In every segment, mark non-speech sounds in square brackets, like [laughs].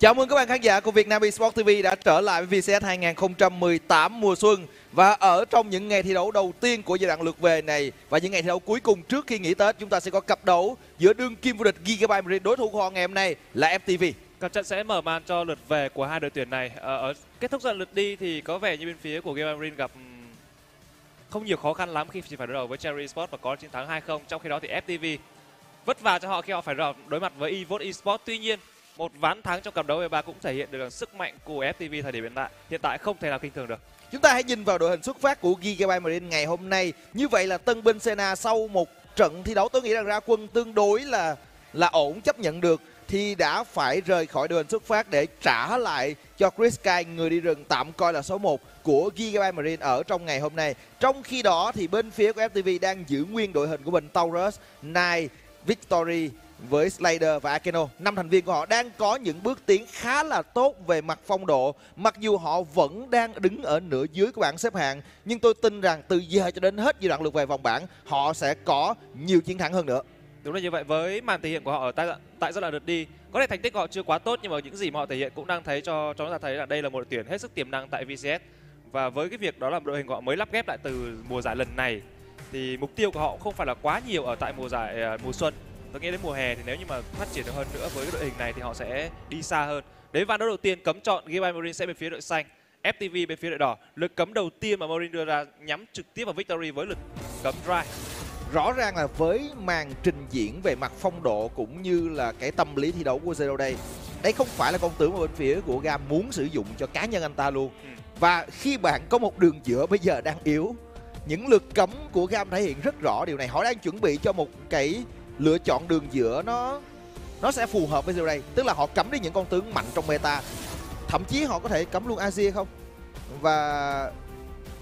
Chào mừng các bạn khán giả của Vietnam Esports TV đã trở lại với VCS 2018 mùa xuân và ở trong những ngày thi đấu đầu tiên của giai đoạn lượt về này và những ngày thi đấu cuối cùng trước khi nghỉ Tết chúng ta sẽ có cặp đấu giữa đương kim vô địch Gigabyte Marine đối thủ của họ ngày hôm nay là FTV. Cặp trận sẽ mở màn cho lượt về của hai đội tuyển này. Ờ, ở, kết thúc trận lượt đi thì có vẻ như bên phía của Gigabyte Marine gặp không nhiều khó khăn lắm khi chỉ phải đối đầu với Cherry Esports và có chiến thắng 2-0. Trong khi đó thì FTV vất vả cho họ khi họ phải đối mặt với Evote Esports. Tuy nhiên một ván thắng trong cặp đấu V3 cũng thể hiện được sức mạnh của FTV thời điểm hiện tại. Hiện tại không thể nào kinh thường được. Chúng ta hãy nhìn vào đội hình xuất phát của Gigabyte Marine ngày hôm nay. Như vậy là tân binh Sena sau một trận thi đấu tôi nghĩ rằng ra quân tương đối là là ổn chấp nhận được thì đã phải rời khỏi đội hình xuất phát để trả lại cho Chris Kai người đi rừng tạm coi là số 1 của Gigabyte Marine ở trong ngày hôm nay. Trong khi đó thì bên phía của FTV đang giữ nguyên đội hình của mình Taurus, Nai, Victory với Slayer và Akeno. Năm thành viên của họ đang có những bước tiến khá là tốt về mặt phong độ. Mặc dù họ vẫn đang đứng ở nửa dưới của bảng xếp hạng, nhưng tôi tin rằng từ giờ cho đến hết giai đoạn lượt về vòng bảng, họ sẽ có nhiều chiến thắng hơn nữa. Đúng là như vậy với màn thể hiện của họ ở tại tại giai đoạn lượt đi, có thể thành tích của họ chưa quá tốt nhưng mà những gì mà họ thể hiện cũng đang thấy cho cho chúng ta thấy là đây là một đội tuyển hết sức tiềm năng tại VCS. Và với cái việc đó là đội hình của họ mới lắp ghép lại từ mùa giải lần này thì mục tiêu của họ không phải là quá nhiều ở tại mùa giải à, mùa xuân tôi nghĩ đến mùa hè thì nếu như mà phát triển được hơn nữa với cái đội hình này thì họ sẽ đi xa hơn. Đến ván đấu đầu tiên cấm chọn Gibai Marine sẽ bên phía đội xanh. FTV bên phía đội đỏ. Lực cấm đầu tiên mà Marine đưa ra nhắm trực tiếp vào Victory với lực cấm dry. Rõ ràng là với màn trình diễn về mặt phong độ cũng như là cái tâm lý thi đấu của Zero đây đây không phải là con tướng mà bên phía của Gam muốn sử dụng cho cá nhân anh ta luôn. Ừ. và khi bạn có một đường giữa bây giờ đang yếu những lực cấm của Gam thể hiện rất rõ điều này. Họ đang chuẩn bị cho một cái lựa chọn đường giữa nó nó sẽ phù hợp với Zero đây tức là họ cấm đi những con tướng mạnh trong meta. Thậm chí họ có thể cấm luôn Azir không? Và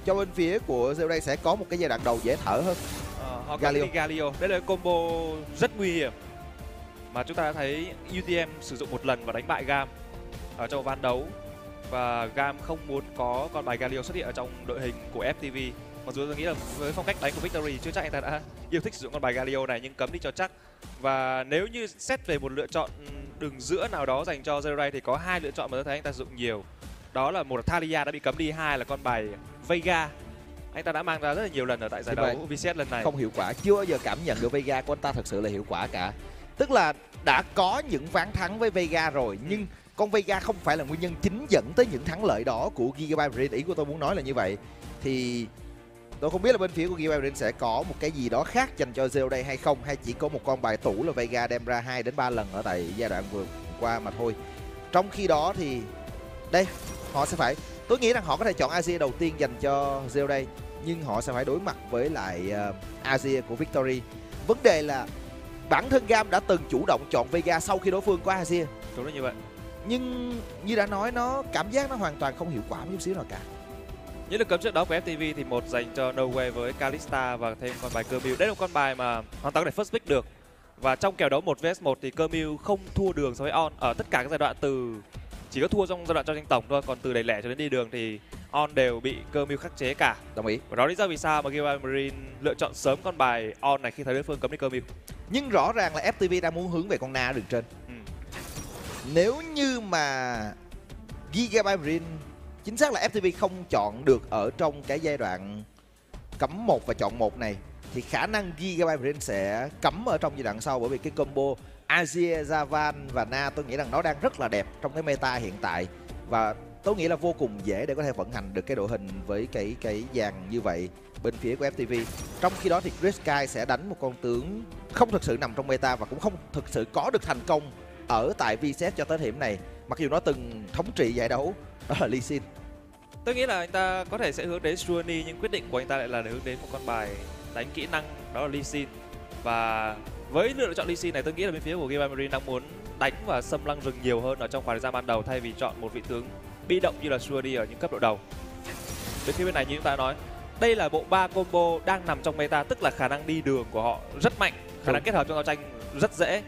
cho bên phía của Zero đây sẽ có một cái giai đoạn đầu dễ thở hơn. Ờ, họ Galio. Galio. Đây là combo rất nguy hiểm. Mà chúng ta đã thấy UTM sử dụng một lần và đánh bại Gam ở trong ván đấu. Và Gam không muốn có con bài Galio xuất hiện ở trong đội hình của FTV mặc dù tôi nghĩ là với phong cách đánh của Victory chưa chắc anh ta đã yêu thích sử dụng con bài Galio này nhưng cấm đi cho chắc. Và nếu như xét về một lựa chọn đường giữa nào đó dành cho Zerai thì có hai lựa chọn mà tôi thấy anh ta sử dụng nhiều. Đó là một là Thalia đã bị cấm đi hai là con bài Vega. Anh ta đã mang ra rất là nhiều lần ở tại giải đấu VCS lần này. Không hiệu quả chưa bao giờ cảm nhận được Vega của anh ta thật sự là hiệu quả cả. Tức là đã có những ván thắng với Vega rồi nhưng con Vega không phải là nguyên nhân chính dẫn tới những thắng lợi đó của Gigabyte ý của tôi muốn nói là như vậy. Thì tôi không biết là bên phía của Gilbert sẽ có một cái gì đó khác dành cho Zero đây hay không hay chỉ có một con bài tủ là Vega đem ra 2 đến 3 lần ở tại giai đoạn vừa qua mà thôi. Trong khi đó thì đây họ sẽ phải tôi nghĩ rằng họ có thể chọn Asia đầu tiên dành cho Zero đây nhưng họ sẽ phải đối mặt với lại uh, Asia của Victory. Vấn đề là bản thân Gam đã từng chủ động chọn Vega sau khi đối phương có Asia. Đúng là như vậy. Nhưng như đã nói nó cảm giác nó hoàn toàn không hiệu quả một chút xíu nào cả. Những lực cấm trước đó của FTV thì một dành cho No Way với Kalista và thêm con bài Cơ Đây là một con bài mà hoàn toàn có thể first pick được. Và trong kèo đấu 1 vs 1 thì Cơ không thua đường so với On ở tất cả các giai đoạn từ chỉ có thua trong giai đoạn cho tranh tổng thôi, còn từ đẩy lẻ cho đến đi đường thì On đều bị Cơ khắc chế cả. Đồng ý. Và đó lý do vì sao mà Gilbert Marine lựa chọn sớm con bài On này khi thấy đối phương cấm đi Cơ Nhưng rõ ràng là FTV đang muốn hướng về con Na đường trên. Ừ. Nếu như mà Gigabyte Marine chính xác là FTV không chọn được ở trong cái giai đoạn cấm một và chọn một này thì khả năng Gigabyte Brain sẽ cấm ở trong giai đoạn sau bởi vì cái combo Azir, Javan và Na tôi nghĩ rằng nó đang rất là đẹp trong cái meta hiện tại và tôi nghĩ là vô cùng dễ để có thể vận hành được cái đội hình với cái cái dàn như vậy bên phía của FTV. Trong khi đó thì Chris Sky sẽ đánh một con tướng không thực sự nằm trong meta và cũng không thực sự có được thành công ở tại VCS cho tới điểm này. Mặc dù nó từng thống trị giải đấu đó [laughs] là Lee Sin. Tôi nghĩ là anh ta có thể sẽ hướng đến Suoni nhưng quyết định của anh ta lại là để hướng đến một con bài đánh kỹ năng đó là Lee Sin. Và với lựa chọn Lee Sin này tôi nghĩ là bên phía của Game Marine đang muốn đánh và xâm lăng rừng nhiều hơn ở trong khoảng thời gian ban đầu thay vì chọn một vị tướng bị động như là Suoni ở những cấp độ đầu. Bên phía bên này như chúng ta nói, đây là bộ ba combo đang nằm trong meta tức là khả năng đi đường của họ rất mạnh, khả năng kết hợp trong giao tranh rất dễ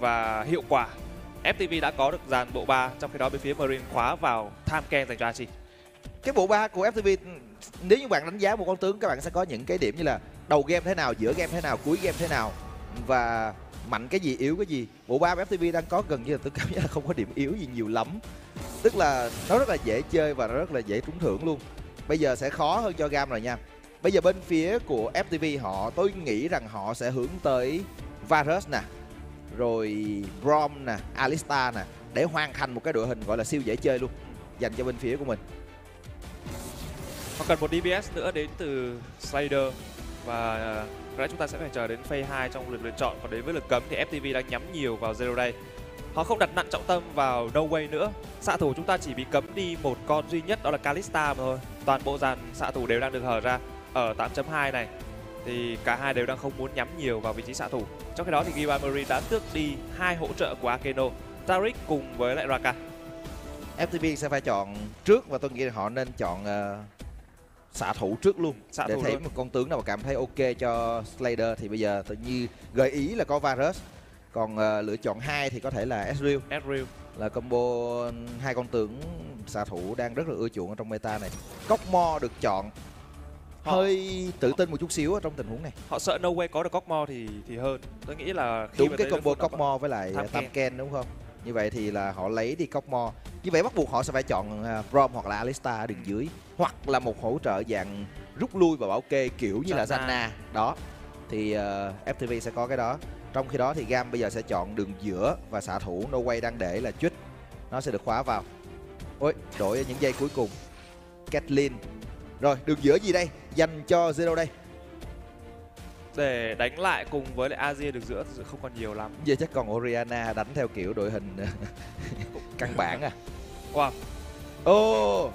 và hiệu quả. FTV đã có được dàn bộ ba, trong khi đó bên phía Marine khóa vào tham ken dành cho Achi. Cái bộ ba của FTV ừ, nếu như bạn đánh giá một con tướng, các bạn sẽ có những cái điểm như là đầu game thế nào, giữa game thế nào, cuối game thế nào, và mạnh cái gì, yếu cái gì. Bộ ba FTV đang có gần như là tôi cảm giác là không có điểm yếu gì nhiều lắm. Tức là nó rất là dễ chơi và nó rất là dễ trúng thưởng luôn. Bây giờ sẽ khó hơn cho gam rồi nha. Bây giờ bên phía của FTV họ, tôi nghĩ rằng họ sẽ hướng tới Varus nè rồi Brom nè Alistar nè, để hoàn thành một cái đội hình gọi là siêu dễ chơi luôn, dành cho bên phía của mình. Họ cần một DPS nữa đến từ Slider và ờ, có lẽ chúng ta sẽ phải chờ đến phase 2 trong lượt lựa chọn. Còn đến với lượt cấm thì FTV đang nhắm nhiều vào Zero Day. Họ không đặt nặng trọng tâm vào No Way nữa. Xạ thủ chúng ta chỉ bị cấm đi một con duy nhất, đó là Kalista mà thôi. Toàn bộ dàn xạ thủ đều đang được hở ra ở 8.2 này thì cả hai đều đang không muốn nhắm nhiều vào vị trí xạ thủ. Trong khi đó thì Giva Marine đã tước đi hai hỗ trợ của Akeno Taric cùng với lại Raka. FTV sẽ phải chọn trước và tôi nghĩ là họ nên chọn uh, xạ thủ trước luôn xạ để thủ thấy luôn. một con tướng nào mà cảm thấy ok cho Slayer thì bây giờ tự nhiên gợi ý là có Varus. Còn uh, lựa chọn hai thì có thể là Ezreal. Ezreal. Là combo hai con tướng xạ thủ đang rất là ưa chuộng ở trong meta này. Cốc mo được chọn Họ- hơi tự tin một chút xíu ở trong tình huống này. Họ sợ No Way có được Cockmore thì thì hơn. Tôi nghĩ là khi đúng cái combo mo với lại Tam tam Ken. ken đúng không? Như vậy thì là họ lấy đi cốc mo như vậy bắt buộc họ sẽ phải chọn uh, Brom hoặc là Alistar ở đường dưới hoặc là một hỗ trợ dạng rút lui và bảo kê kiểu như là Zanna. Đó. Thì uh, FTV sẽ có cái đó. Trong khi đó thì Gam bây giờ sẽ chọn đường giữa và xạ thủ No Way đang để là Chích nó sẽ được khóa vào. Ôi đổi những giây cuối cùng. Kathleen rồi đường giữa gì đây? Dành cho Zero đây. Để đánh lại cùng với lại Azir được giữa thực sự không còn nhiều lắm. Giờ chắc còn Oriana đánh theo kiểu đội hình [laughs] căn bản à. Wow. Ô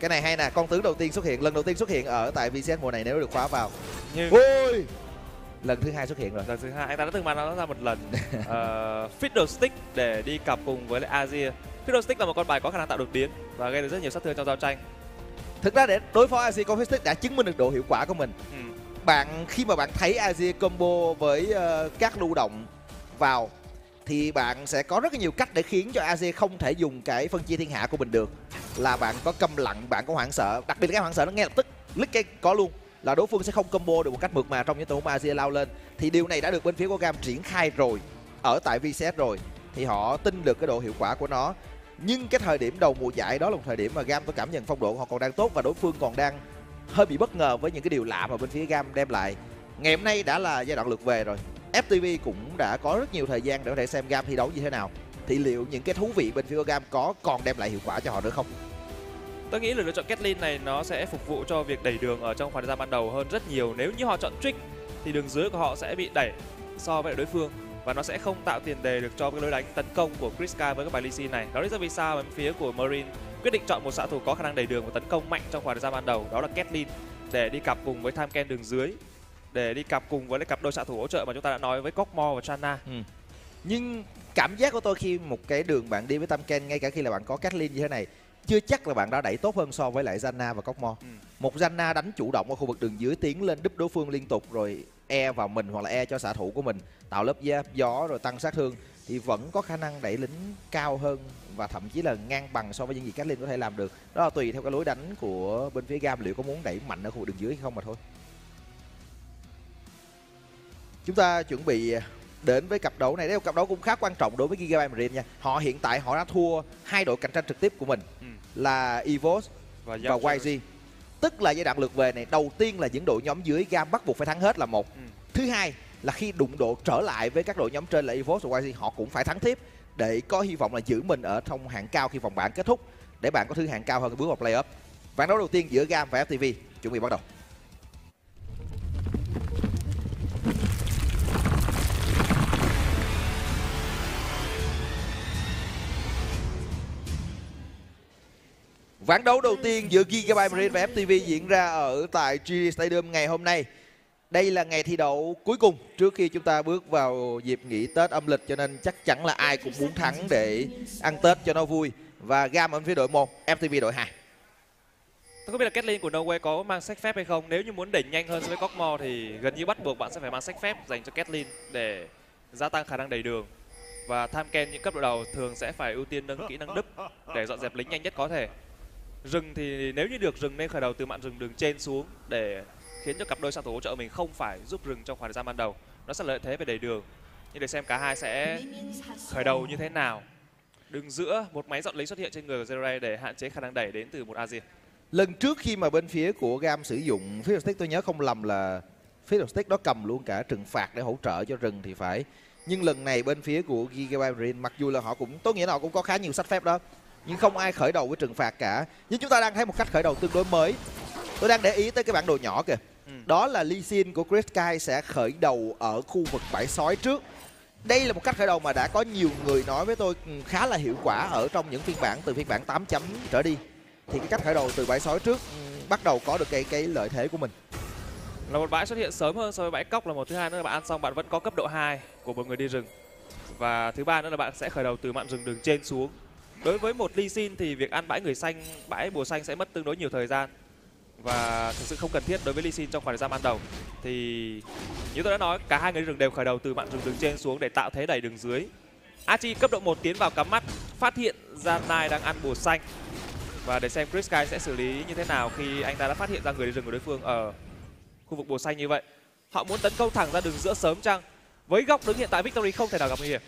Cái này hay nè, con tướng đầu tiên xuất hiện, lần đầu tiên xuất hiện ở tại VCS mùa này nếu được khóa vào. Nhưng Ôi! Lần thứ hai xuất hiện rồi. Lần thứ hai anh ta đã từng mang nó ra một lần. Uh, [laughs] Fiddlestick để đi cặp cùng với lại Azir Fiddlestick là một con bài có khả năng tạo đột biến và gây được rất nhiều sát thương trong giao tranh Thực ra để đối phó Azir Confistic đã chứng minh được độ hiệu quả của mình. Ừ. Bạn khi mà bạn thấy Azir combo với ờ, các lưu động vào thì bạn sẽ có rất là nhiều cách để khiến cho Azir không thể dùng cái phân chia thiên hạ của mình được. Là bạn có câm lặng, bạn có hoảng sợ đặc biệt là cái hoảng sợ nó ngay lập tức click cái có luôn là đối phương sẽ không combo được một cách mượt mà trong những tình huống mà Azir lao lên. Thì điều này đã được bên phía của Gam triển khai rồi ở tại VCS rồi thì họ tin được cái độ hiệu quả của nó nhưng cái thời điểm đầu mùa giải đó là một thời điểm mà Gam tôi cảm nhận phong độ của họ còn đang tốt và đối phương còn đang hơi bị bất ngờ với những cái điều lạ mà bên phía Gam đem lại. Ngày hôm nay đã là giai đoạn lượt về rồi. FTV cũng đã có rất nhiều thời gian để có thể xem Gam thi đấu như thế nào. Thì liệu những cái thú vị bên phía Gam có còn đem lại hiệu quả cho họ nữa không? Tôi nghĩ là lựa chọn Kathleen này nó sẽ phục vụ cho việc đẩy đường ở trong khoảng thời gian ban đầu hơn rất nhiều. Nếu như họ chọn trick thì đường dưới của họ sẽ bị đẩy so với đối phương và nó sẽ không tạo tiền đề được cho cái lối đánh tấn công của Kriska với các bài Lee Sin này. Đó là lý do vì sao bên phía của Marine quyết định chọn một xạ thủ có khả năng đẩy đường và tấn công mạnh trong khoảng thời gian ban đầu đó là Caitlyn để đi cặp cùng với Ken đường dưới để đi cặp cùng với lại cặp đôi xạ thủ hỗ trợ mà chúng ta đã nói với Cockmore và Chana. Nhưng cảm giác của tôi khi một cái đường bạn đi với Tamken ngay cả khi là bạn có Kathleen như thế này chưa chắc là bạn đã đẩy tốt hơn so với lại Zanna và Cockmore Ừ. một Zanna đánh chủ động ở khu vực đường dưới tiến lên đúp đối phương liên tục rồi e vào mình hoặc là e cho xạ thủ của mình tạo lớp giáp gió rồi tăng sát thương thì vẫn có khả năng đẩy lính cao hơn và thậm chí là ngang bằng so với những gì Kathleen có thể làm được. Đó là tùy theo cái lối đánh của bên phía Gam liệu có muốn đẩy mạnh ở khu vực đường dưới hay không mà thôi. Chúng ta chuẩn bị đến với cặp đấu này. Đây là một cặp đấu cũng khá quan trọng đối với Gigabyte Marine nha. Họ hiện tại họ đã thua hai đội cạnh tranh trực tiếp của mình Ừ. là Evos và, và YG tức là giai đoạn lượt về này đầu tiên là những đội nhóm dưới Gam bắt buộc phải thắng hết là một. Ừ. thứ hai là khi đụng độ trở lại với các đội nhóm trên là Evos và YG họ cũng phải thắng tiếp để có hy vọng là giữ mình ở trong hạng cao khi vòng bảng kết thúc để bạn có thứ hạng cao hơn bước vào playoff. Ván đấu đầu tiên giữa Gam và FTV chuẩn bị bắt đầu Ván đấu đầu tiên giữa Gigabyte Marine và FTV diễn ra ở tại GD Stadium ngày hôm nay. Đây là ngày thi đấu cuối cùng trước khi chúng ta bước vào dịp nghỉ Tết âm lịch cho nên chắc chắn là ai cũng muốn thắng để ăn Tết cho nó vui. Và Gam ở phía đội 1, FTV đội 2. Tôi không biết là Kathleen của Norway có mang sách phép hay không. Nếu như muốn đẩy nhanh hơn so với Cockmore thì gần như bắt buộc bạn sẽ phải mang sách phép dành cho Kathleen để gia tăng khả năng đẩy đường. Và Tham Ken những cấp độ đầu thường sẽ phải ưu tiên nâng kỹ năng đúp để dọn dẹp lính nhanh nhất có thể. Rừng thì nếu như được rừng nên khởi đầu từ mạn rừng đường trên xuống để khiến cho cặp đôi xạ thủ hỗ trợ mình không phải giúp rừng trong khoảng thời gian ban đầu. nó sẽ lợi thế về đẩy đường. Nhưng để xem cả hai sẽ khởi đầu như thế nào. Đường giữa, một máy dọn lính xuất hiện trên người của Zerai để hạn chế khả năng đẩy đến từ một Azir lần trước khi mà bên phía của gam sử dụng phía stick tôi nhớ không lầm là phía stick đó cầm luôn cả trừng phạt để hỗ trợ cho rừng thì phải. Nhưng lần này bên phía của Gigabyte Marine mặc dù là họ cũng tốt nghĩa là họ cũng có khá nhiều sách phép đó nhưng không ai khởi đầu với trừng phạt cả. Nhưng chúng ta đang thấy một cách khởi đầu tương đối mới. Tôi đang để ý tới cái bản đồ nhỏ kìa. Ừ. đó là Lee Sin của Chris Sky sẽ khởi đầu ở khu vực bãi sói trước. Đây là một cách khởi đầu mà đã có nhiều người nói với tôi ừ, khá là hiệu quả ở trong những phiên bản từ phiên bản 8 chấm trở đi. Thì cái cách khởi đầu từ bãi sói trước ừ, bắt đầu có được cái cái lợi thế của mình. Là một bãi xuất hiện sớm hơn so với bãi cóc là một thứ hai nữa là bạn ăn xong bạn vẫn có cấp độ 2 của một người đi rừng. Và thứ ba nữa là bạn sẽ khởi đầu từ mạn rừng đường trên xuống đối với một ly xin thì việc ăn bãi người xanh, bãi bùa xanh sẽ mất tương đối nhiều thời gian và thực sự không cần thiết đối với ly xin trong khoảng thời gian ban đầu. Thì như tôi đã nói, cả hai người rừng đều khởi đầu từ mạn rừng đường trên xuống để tạo thế đẩy đường dưới. Archie cấp độ 1 tiến vào cắm mắt, phát hiện ra Nai đang ăn bùa xanh. Và để xem Chris Sky sẽ xử lý như thế nào khi anh ta đã phát hiện ra người đi rừng của đối phương ở khu vực bùa xanh như vậy. Họ muốn tấn công thẳng ra đường giữa sớm chăng? Với góc đứng hiện tại, victory không thể nào gặp nguy hiểm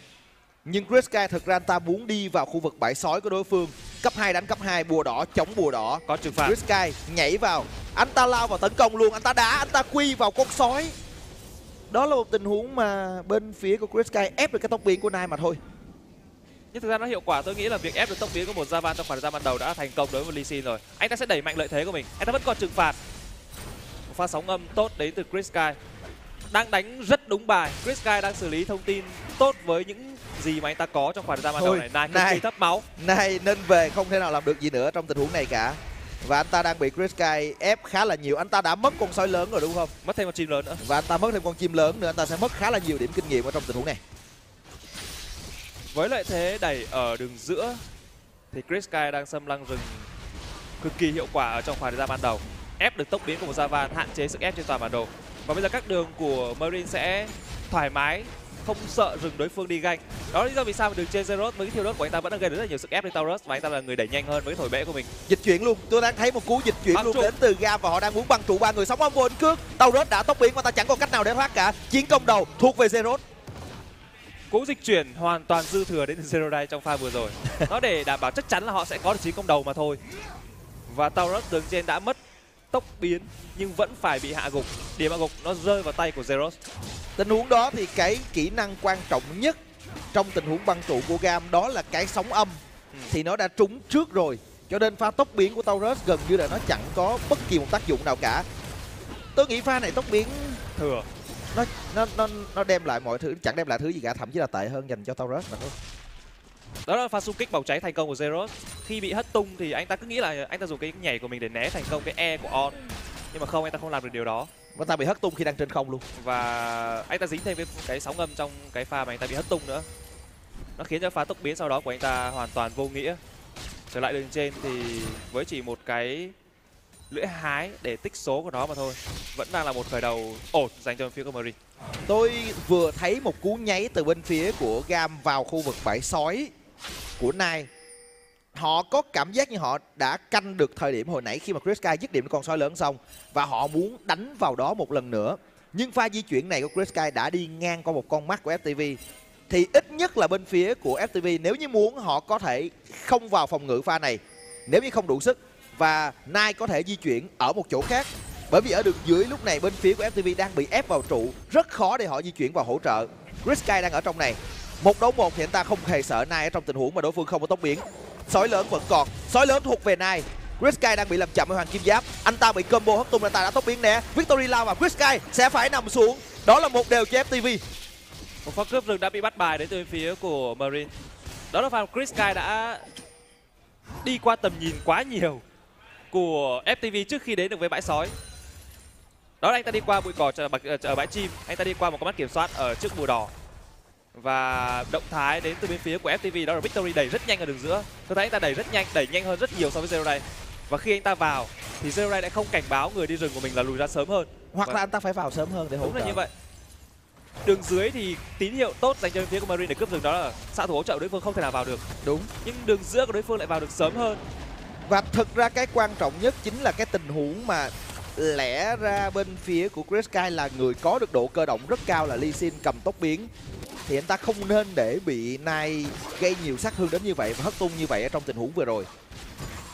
nhưng Chris Sky thực ra anh ta muốn đi vào khu vực bãi sói của đối phương. Cấp 2 đánh cấp 2 bùa đỏ chống bùa đỏ. Có trừng phạt. Chris Sky nhảy vào. Anh ta lao vào tấn công luôn. Anh ta đá anh ta quy vào con sói. Đó là một tình huống mà bên phía của Chris Sky ép được cái tốc biến của Nai mà thôi. Nhưng thực ra nó hiệu quả tôi nghĩ là việc ép được tốc biến của một Javan trong khoảng thời gian ban đầu đã thành công đối với Lee Sin rồi. Anh ta sẽ đẩy mạnh lợi thế của mình. Anh ta vẫn còn trừng phạt. Một pha sóng âm tốt đến từ Chris Sky đang đánh rất đúng bài. Chris Sky đang xử lý thông tin tốt với những gì mà anh ta có trong khoảng thời gian ban đầu này? Này cực kỳ thấp máu. Này nên về không thể nào làm được gì nữa trong tình huống này cả. Và anh ta đang bị Chris Sky ép khá là nhiều. Anh ta đã mất con sói lớn rồi đúng không? Mất thêm con chim lớn nữa. Và anh ta mất thêm con chim lớn nữa. Anh ta sẽ mất khá là nhiều điểm kinh nghiệm ở trong tình huống này. Với lợi thế đẩy ở đường giữa thì Chris Sky đang xâm lăng rừng cực kỳ hiệu quả ở trong khoảng thời gian ban đầu. Ép được tốc biến của một Javan hạn chế sức ép trên toàn bản đồ. Và bây giờ các đường của Marine sẽ thoải mái không sợ rừng đối phương đi ganh. Đó lý do vì sao mà đường trên Zeros với cái thiêu đốt của anh ta vẫn đang gây được rất là nhiều sức ép lên Taurus và anh ta là người đẩy nhanh hơn với cái thổi bể của mình. Dịch chuyển luôn. Tôi đang thấy một cú dịch chuyển băng luôn trụ. đến từ gam và họ đang muốn băng trụ ba người sống âm vô ảnh cước Taurus đã tốc biến và ta chẳng có cách nào để thoát cả. Chiến công đầu thuộc về Zeros. Cú dịch chuyển hoàn toàn dư thừa đến Zero Day trong pha vừa rồi. [laughs] Nó để đảm bảo chắc chắn là họ sẽ có được chiến công đầu mà thôi. Và Taurus đường trên đã mất tốc biến nhưng vẫn phải bị hạ gục. Điểm hạ gục nó rơi vào tay của Zeros. Tình huống đó thì cái kỹ năng quan trọng nhất trong tình huống băng trụ của Gam đó là cái sóng âm. Ừ. thì nó đã trúng trước rồi. Cho nên pha tốc biến của Taurus gần như là nó chẳng có bất kỳ một tác dụng nào cả. Tôi nghĩ pha này tốc biến thừa. nó nó nó nó đem lại mọi thứ chẳng đem lại thứ gì cả thậm chí là tệ hơn dành cho Taurus mà thôi đó là pha xung kích bọc cháy thành công của Zeros khi bị hất tung thì anh ta cứ nghĩ là anh ta dùng cái nhảy của mình để né thành công cái e của on. Nhưng mà không anh ta không làm được điều đó. Và ta bị hất tung khi đang trên không luôn. Và anh ta dính thêm cái, cái sóng âm trong cái pha mà anh ta bị hất tung nữa. Nó khiến cho pha tốc biến sau đó của anh ta hoàn toàn vô nghĩa. Trở lại đường trên thì với chỉ một cái lưỡi hái để tích số của nó mà thôi vẫn đang là một khởi đầu ổn dành cho phía của Marine tôi vừa thấy một cú nháy từ bên phía của Gam vào khu vực bãi sói của Nai họ có cảm giác như họ đã canh được thời điểm hồi nãy khi mà Chris Sky dứt điểm con sói lớn xong và họ muốn đánh vào đó một lần nữa. Nhưng pha di chuyển này của Chris Sky đã đi ngang qua một con mắt của FTV thì ít nhất là bên phía của FTV nếu như muốn, họ có thể không vào phòng ngự pha này. Nếu như không đủ sức và Nai có thể di chuyển ở một chỗ khác. Bởi vì ở đường dưới lúc này, bên phía của FTV đang bị ép vào trụ, rất khó để họ di chuyển vào hỗ trợ. Chris Sky đang ở trong này một đấu một thì anh ta không hề sợ Nai ở trong tình huống mà đối phương không có tốc biến sói lớn vẫn còn. Sói lớn thuộc về Nai Chris đang bị làm chậm ở Hoàng Kim Giáp. Anh ta bị combo hất tung anh ta đã tốc biến nè. Victory lao và Chris sẽ phải nằm xuống. Đó là một đều cho FTV một pha cướp rừng đã bị bắt bài đến từ phía của Marine. Đó là pha Chris Sky đã đi qua tầm nhìn quá nhiều của FTV trước khi đến được với bãi sói. Đó là anh ta đi qua bụi cỏ ở ờ, bãi chim. Anh ta đi qua một con mắt kiểm soát ở trước bùa đỏ và động thái đến từ bên phía của FTV đó là Victory đẩy rất nhanh ở đường giữa. Tôi thấy anh ta đẩy rất nhanh đẩy nhanh hơn rất nhiều so với Zero Day. Và khi anh ta vào thì Zero Day đã không cảnh báo người đi rừng của mình là lùi ra sớm hơn. Hoặc và... là anh ta phải vào sớm hơn để hỗ đúng là như vậy. Đường dưới thì tín hiệu tốt dành cho bên phía của Marine để cướp rừng đó là xạ thủ hỗ trợ đối phương không thể nào vào được. Đúng. Nhưng đường giữa của đối phương lại vào được sớm hơn. Và thực ra cái quan trọng nhất chính là cái tình huống mà lẽ ra bên phía của Chris Sky là người có được độ cơ động rất cao là Lee Sin cầm tốc biến thì anh ta không nên để bị Nai gây nhiều sát thương đến như vậy và hất tung như vậy ở trong tình huống vừa rồi.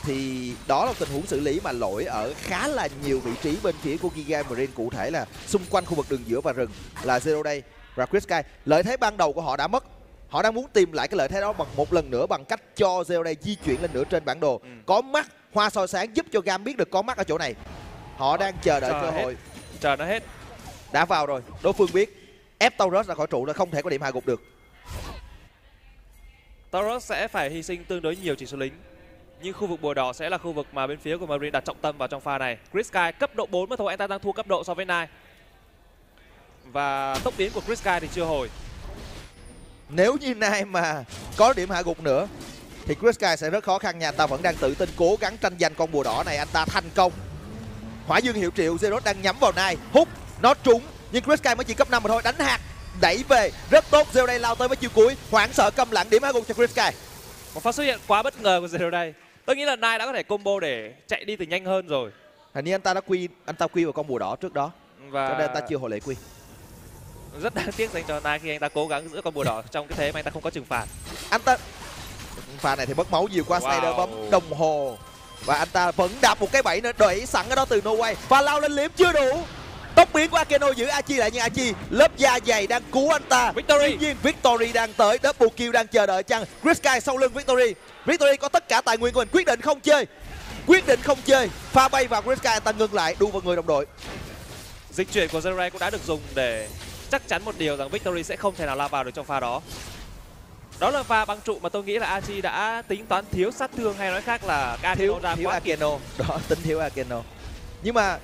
Thì đó là tình huống xử lý mà lỗi ở khá là nhiều vị trí bên phía của Giga Marine cụ thể là xung quanh khu vực đường giữa và rừng là Zero Day và Chris Sky. Lợi thế ban đầu của họ đã mất. Họ đang muốn tìm lại cái lợi thế đó bằng một lần nữa bằng cách cho Zero Day di chuyển lên nửa trên bản đồ. Ừ. có mắt hoa soi sáng giúp cho Gam biết được có mắt ở chỗ này. Họ đang chờ đợi Chờ cơ hết. hội. Chờ nó hết. Đã vào rồi đối phương biết ép Taurus ra khỏi trụ là không thể có điểm hạ gục được. Taurus sẽ phải hy sinh tương đối nhiều chỉ số lính. Nhưng khu vực bùa đỏ sẽ là khu vực mà bên phía của Marine đặt trọng tâm vào trong pha này. Chris Sky cấp độ 4 mà thôi anh ta đang thua cấp độ so với Nai. Và tốc biến của Chris Sky thì chưa hồi. nếu như nay mà có điểm hạ gục nữa thì Chris Sky sẽ rất khó khăn nha. Anh ta vẫn đang tự tin cố gắng tranh giành con bùa đỏ này. Anh ta thành công. Hỏa dương hiệu triệu Zero đang nhắm vào Nai. Hút nó trúng nhưng Chris Sky mới chỉ cấp 5 mà thôi đánh hạt đẩy về rất tốt Zero đây lao tới với chiều cuối hoảng sợ câm lặng điểm hạ gục cho Chris Sky Một pha xuất hiện quá bất ngờ của Zero đây. Tôi nghĩ là Nai đã có thể combo để chạy đi từ nhanh hơn rồi. hình như anh ta đã quy anh ta quy vào con bùa đỏ trước đó Và cho nên anh ta chưa hồi lệ quy rất đáng tiếc dành cho Nai khi anh ta cố gắng giữ con bùa đỏ trong cái thế mà anh ta không có trừng phạt. anh ta pha này thì mất máu nhiều quá Wow. Snyder bấm đồng hồ và anh ta vẫn đạp một cái bẫy nữa đẩy sẵn ở đó từ No Way và lao lên liếm chưa đủ tốc biến của Akeno giữ Achi lại nhưng Achi. Lớp da dày đang cứu anh ta. Victory. tuy nhiên Victory đang tới. Double kill đang chờ đợi chăng? Chris Sky sau lưng Victory. Victory có tất cả tài nguyên của mình. Quyết định không chơi. Quyết định không chơi. Pha bay vào Chris Sky anh ta ngưng lại. Đu vào người đồng đội. Dịch chuyển của Zero cũng đã được dùng để chắc chắn một điều rằng Victory sẽ không thể nào lao vào được trong pha đó. Đó là pha băng trụ mà tôi nghĩ là Achi đã tính toán thiếu sát thương hay nói khác là Akeno thiếu ra thiếu quá Akeno. Đó tính thiếu Akeno. Nhưng mà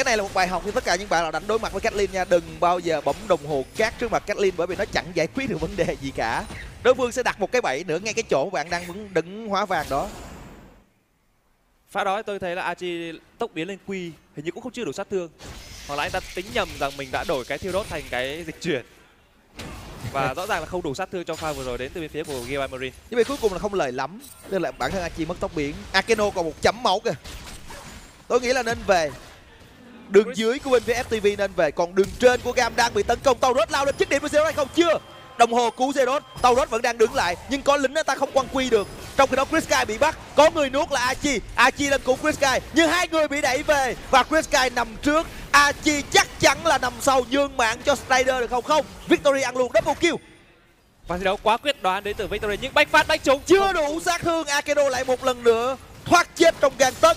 cái này là một bài học cho tất cả những bạn nào đánh đối mặt với Kathleen nha đừng bao giờ bấm đồng hồ cát trước mặt Kathleen bởi vì nó chẳng giải quyết được vấn đề gì cả đối phương sẽ đặt một cái bẫy nữa ngay cái chỗ bạn đang đứng, đứng hóa vàng đó Pha đó tôi thấy là Achi tốc biến lên quy hình như cũng không chưa đủ sát thương. Hoặc là anh ta tính nhầm rằng mình đã đổi cái thiêu đốt thành cái dịch chuyển. Và rõ ràng là không đủ sát thương trong pha vừa rồi đến từ bên phía của Giga Marine. nhưng mà cuối cùng là không lời lắm nên là bản thân Achi mất tốc biến Akeno còn một chấm máu kìa tôi nghĩ là nên về đường dưới của bên phía FTV nên về còn đường trên của Gam đang bị tấn công. Taurus lao lên chiếc điểm của Zero hay không? Chưa. Đồng hồ cứu Zero. Taurus vẫn đang đứng lại nhưng có lính ta không quan quy được. Trong khi đó Chris Sky bị bắt. Có người nuốt là Achi. Achi lên cứu Chris Sky nhưng hai người bị đẩy về. Và Chris Sky nằm trước. Achi chắc chắn là nằm sau nhường mạng cho Snyder được không? Không. Victory ăn luôn double kill. Và thi đấu quá quyết đoán đến từ Victory nhưng bách phát bách trúng. chưa đủ sát thương Akeno lại một lần nữa. Thoát chết trong gang tấc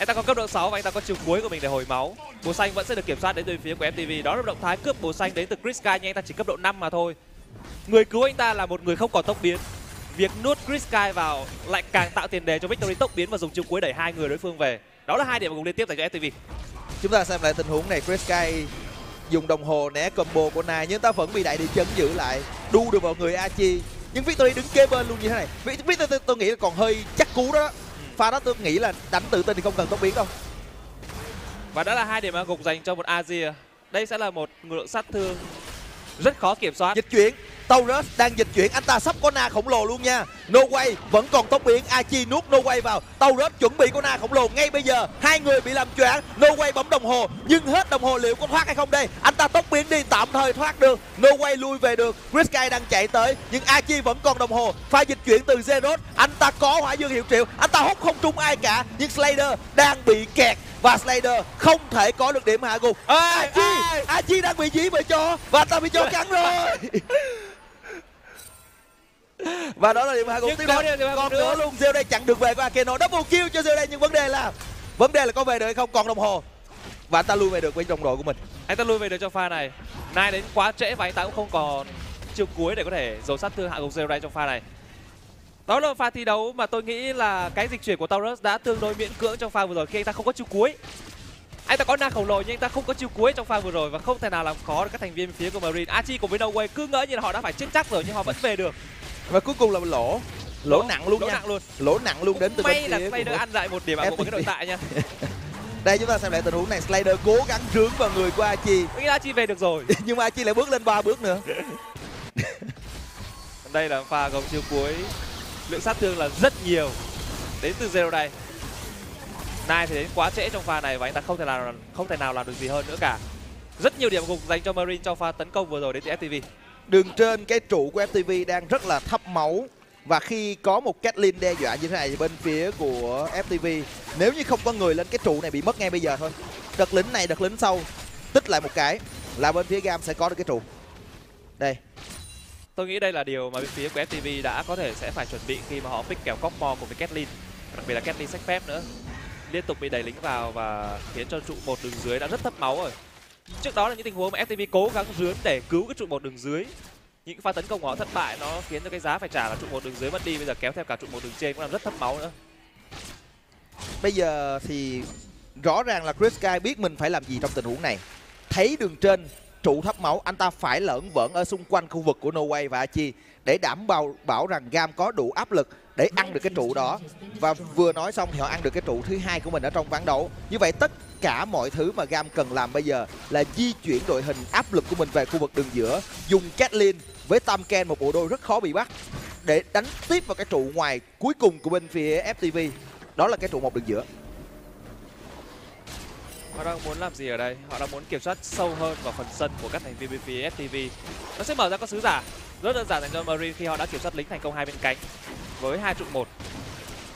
anh ta có cấp độ 6 và anh ta có chiều cuối của mình để hồi máu. Bùa xanh vẫn sẽ được kiểm soát đến từ phía của MTV Đó là động thái cướp bùa xanh đến từ Chris Kai, nhưng anh ta chỉ cấp độ 5 mà thôi. Người cứu anh ta là một người không còn tốc biến. Việc nuốt Chris Kai vào lại càng tạo tiền đề cho Victory tốc biến và dùng chiều cuối đẩy hai người đối phương về. Đó là hai điểm cùng liên tiếp dành cho MTV Chúng ta xem lại tình huống này Chris Kai dùng đồng hồ né combo của Nai, nhưng ta vẫn bị đại địa chấn giữ lại, đu được vào người Achi nhưng Victory đứng kế bên luôn như thế này Victory, tôi nghĩ là còn hơi chắc cú đó pha đó, tôi nghĩ là đánh tự tin thì không cần tốc biến đâu Và đó là hai điểm gục dành cho một Azir. Đây sẽ là một lượng sát thương rất khó kiểm soát. dịch chuyển. Taurus đang dịch chuyển. Anh ta sắp có na khổng lồ luôn nha. No Way vẫn còn tốc biến Achi nuốt No Way vào. Taurus chuẩn bị có na khổng lồ ngay bây giờ. Hai người bị làm choáng. No Way bấm đồng hồ. Nhưng hết đồng hồ liệu có thoát hay không đây? Anh ta tốc biến đi. Tạm thời thoát được. No Way lui về được. Grisky đang chạy tới. Nhưng Achi vẫn còn đồng hồ. Pha dịch chuyển từ Zeros anh ta có hỏa dương hiệu triệu. Anh ta hút không trúng ai cả. Nhưng Slayer đang bị kẹt và Slayer không thể có được điểm hạ gục Achi ê. Achi đang bị dí bởi cho và ta bị cho cắn rồi và đó là điểm hạ gục tiếp theo còn nữa. luôn Zeo đây chặn được về của Akeno double kill cho Zeo đây nhưng vấn đề là vấn đề là có về được hay không còn đồng hồ và anh ta lui về được với đồng đội của mình Anh ta lui về được trong pha này. Nai đến quá trễ và anh ta cũng không còn chiều cuối để có thể dồn sát thương hạ gục Zero trong pha này. Đó là pha thi đấu mà tôi nghĩ là cái dịch chuyển của Taurus đã tương đối miễn cưỡng trong pha vừa rồi khi anh ta không có chiều cuối. Anh ta có na khổng lồ nhưng anh ta không có chiều cuối trong pha vừa rồi và không thể nào làm khó được các thành viên phía của Marine. Archie cùng với No Way cứ ngỡ như là họ đã phải chết chắc rồi nhưng họ vẫn về được. và cuối cùng là lỗ lỗ nặng luôn lỗ nha nặng luôn. lỗ nặng luôn đến từ May bên là phía của Slayer mình. ăn lại một điểm ạ một cái nội tại nha. [laughs] đây chúng ta xem lại tình huống này Slayer cố gắng rướng vào người của Tôi nghĩ Archie về được rồi. [laughs] nhưng mà Achi lại bước lên ba bước nữa Đây là pha gồng chiều cuối. Lượng sát thương là rất nhiều đến từ Zero đây. Nai thì đến quá trễ trong pha này và anh ta không thể nào không thể nào làm được gì hơn nữa cả. Rất nhiều điểm gục dành cho Marine trong pha tấn công vừa rồi đến từ FTV. Đường trên cái trụ của FTV đang rất là thấp máu và khi có một Caitlyn đe dọa như thế này bên phía của FTV nếu như không có người lên cái trụ này bị mất ngay bây giờ thôi. Đợt lính này, đợt lính sau tích lại một cái là bên phía Gam sẽ có được cái trụ. Đây, Tôi nghĩ đây là điều mà bên phía của FTV đã có thể sẽ phải chuẩn bị khi mà họ pick kèo mò cùng với Kathleen, Đặc biệt là Kathleen sách phép nữa. Liên tục bị đẩy lính vào và khiến cho trụ một đường dưới đã rất thấp máu rồi. Trước đó là những tình huống mà FTV cố gắng rướn để cứu cái trụ một đường dưới. Những pha tấn công của họ thất bại nó khiến cho cái giá phải trả là trụ một đường dưới mất đi bây giờ kéo theo cả trụ một đường trên cũng làm rất thấp máu nữa. bây giờ thì rõ ràng là Chris Sky biết mình phải làm gì trong tình huống này. Thấy đường trên trụ thấp máu, anh ta phải lởn vởn ở xung quanh khu vực của No Way và Achi để đảm bảo bảo rằng Gam có đủ áp lực để ăn được cái trụ đó. Và vừa nói xong thì họ ăn được cái trụ thứ hai của mình ở trong ván đấu. Như vậy tất cả mọi thứ mà Gam cần làm bây giờ là di chuyển đội hình áp lực của mình về khu vực đường giữa, dùng Caitlyn với Tam Ken một bộ đôi rất khó bị bắt để đánh tiếp vào cái trụ ngoài cuối cùng của bên phía FTV. Đó là cái trụ một đường giữa. Họ đang muốn làm gì ở đây? Họ đang muốn kiểm soát sâu hơn vào phần sân của các thành viên bên phía FTV. Nó sẽ mở ra con sứ giả rất đơn giản dành cho Marine khi họ đã kiểm soát lính thành công hai bên cánh với hai trụ một.